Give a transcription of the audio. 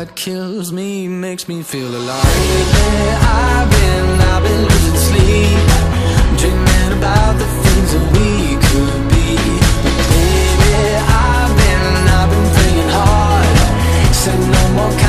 that kills me makes me feel alive. Baby, I've been, I've been losing sleep, dreaming about the things that we could be. Baby, I've been, I've been praying hard, said no more.